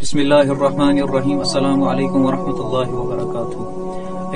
बिस्मिल्लाम अलैकुम वरहमतुल्लाहि व बरकातहू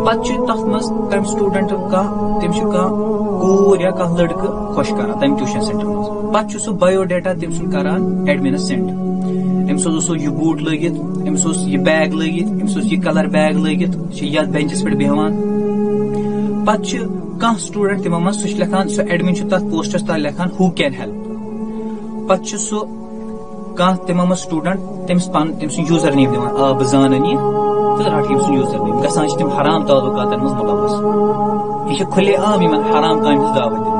तह ट्यूशन सेंटर इलमिक मरकज मगर यम वनकिस वक्त बेहयाई अड बन मैक्सिमम कोचिंग सेंटर्स रात मे लड़का वन दोपन आज नौ तरीक द्रामुत बेहयाई फैलान क्या दोपन कह कोचिंग सेंटर अत मज स्टूडेंट यह बनावान इंस्टाग्रामस मज पेज मे वो पान दोन तीन ट्यूशन सेंटर दोपन अत लिखान कॉन्फेशन पेज अत मज अमिक ट्यूशन सेंटर सारी स्टूडेंट अत फॉलो कर तम स्टूडेंट तम कूर या कह लड़क खुश कर तम ट्यूशन सेंटर मज सह बायोडाटा तम सु करान एडमिनस सेंड अम्स यह बूट लगित अम्स यह बैग लगित अम्स यह कलर बैग लगित ये बेंचस पे बेहान पे कह स्टूडेंट तमो मज सह लेखान सह एडमिन तथ पोस्टस तल लेखान हु कैन हेल्प पे सह कह तमो मज स्टूडेंट तमिस पन तम यूज़र नेम दिवान आ बह जान यह तो रट यम यूज़र नेम गसान तम हराम तालुकात मज मुलवस यह खुले आम इन हराम काम दावत दिन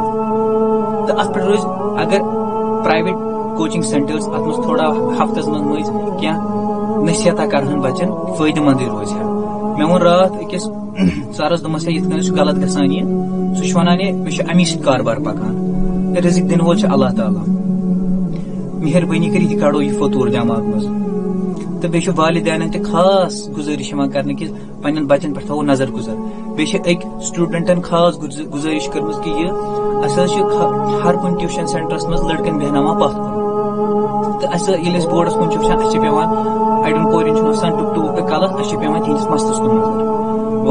तो अत पे रोज अगर प्राइवेट कोचिंग सेंटर्स अत मज थोड़ा हफ्तस मज मज क्या नसीहत करहन बचन फ़ायदेमंद रोज मे वो रात अकिस सरस दमस ये गलत गसान यह सह वन मे अमी सत कारबार पकान रिजिक दिन वोल अल्लाह ताला मेहरबानी कर कड़ो यह फतूर दिमाग मज तो बे वालदेन त खास गुजारिश कर कि पन्न बचन पे थो नज़र गुजर बे अक स्टूडेंटन खास गुजारिश कर कि यह हर कुन ट्यूशन सेंटरस मज लड़कन बेहनावा पथ कुन तो बोर्डस कुन पे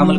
कर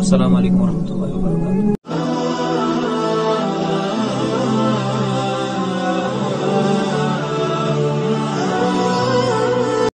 अस्सलाम वालेकुम वरहमतुल्लाहि